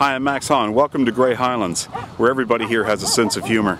Hi, I'm Max Hahn. Welcome to Grey Highlands, where everybody here has a sense of humor.